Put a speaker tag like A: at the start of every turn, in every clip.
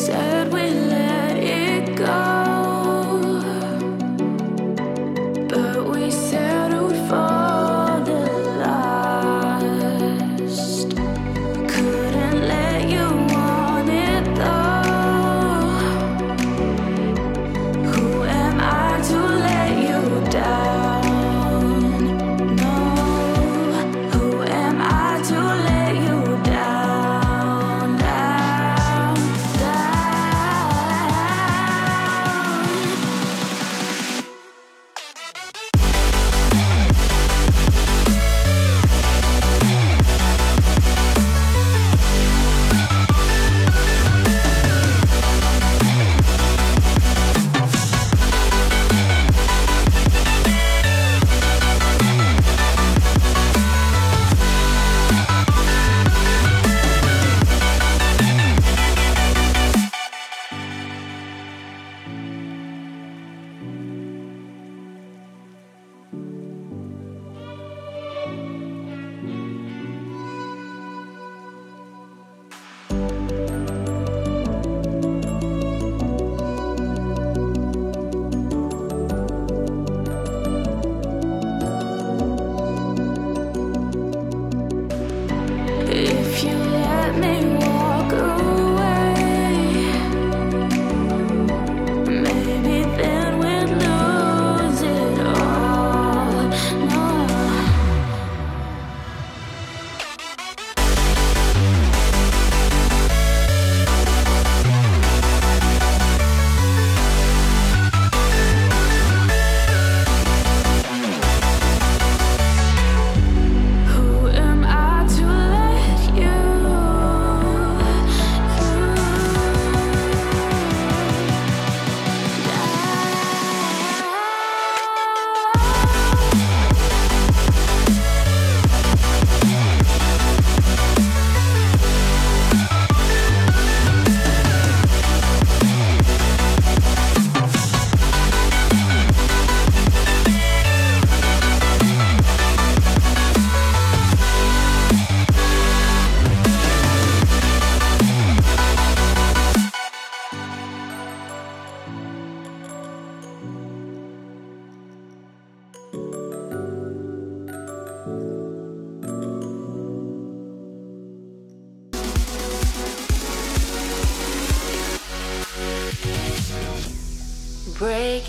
A: said we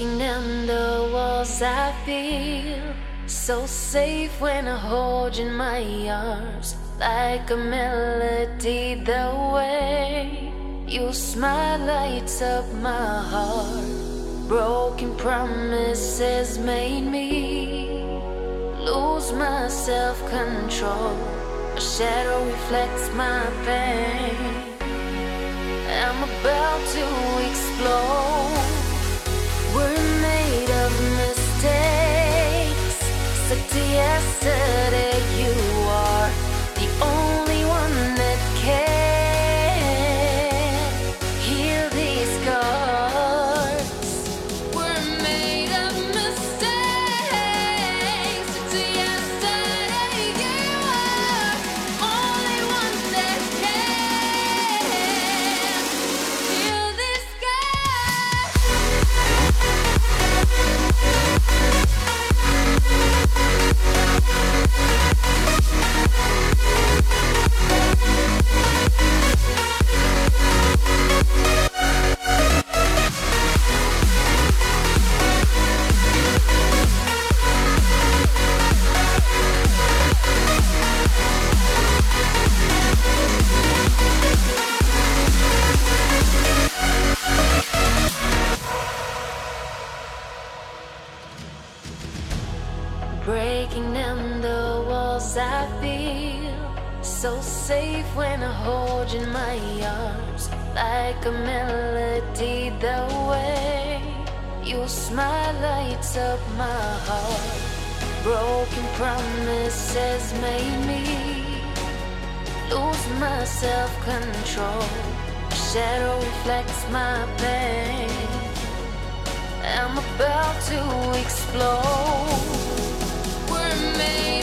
A: Breaking down the walls, I feel so safe when I hold you in my arms. Like a melody, the way you smile lights up my heart. Broken promises made me lose my self control. A shadow reflects my pain. I'm about to explode. I feel so safe when I hold you in my arms. Like a melody, the way your smile lights up my heart. Broken promises made me lose my self control. Shadow reflects my pain. I'm about to explode. We're made.